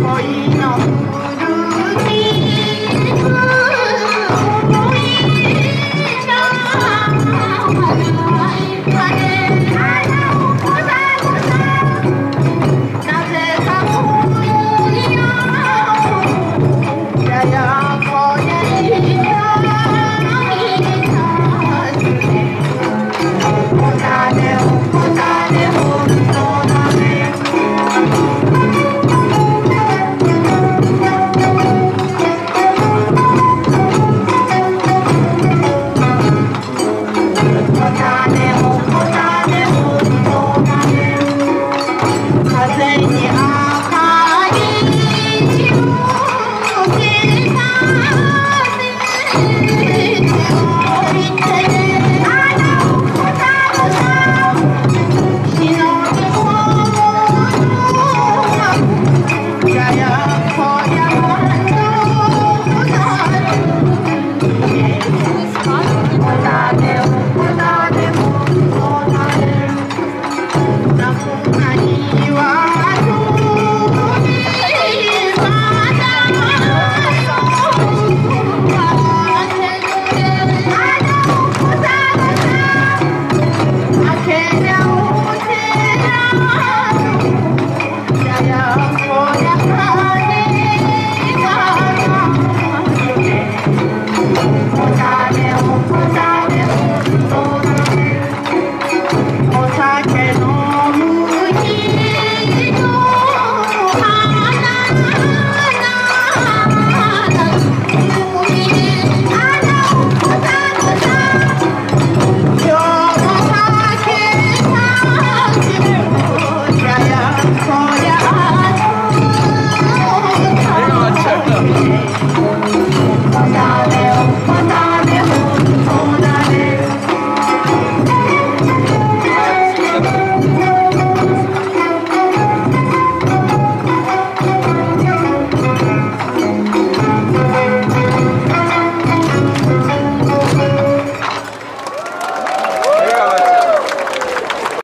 Oi, não.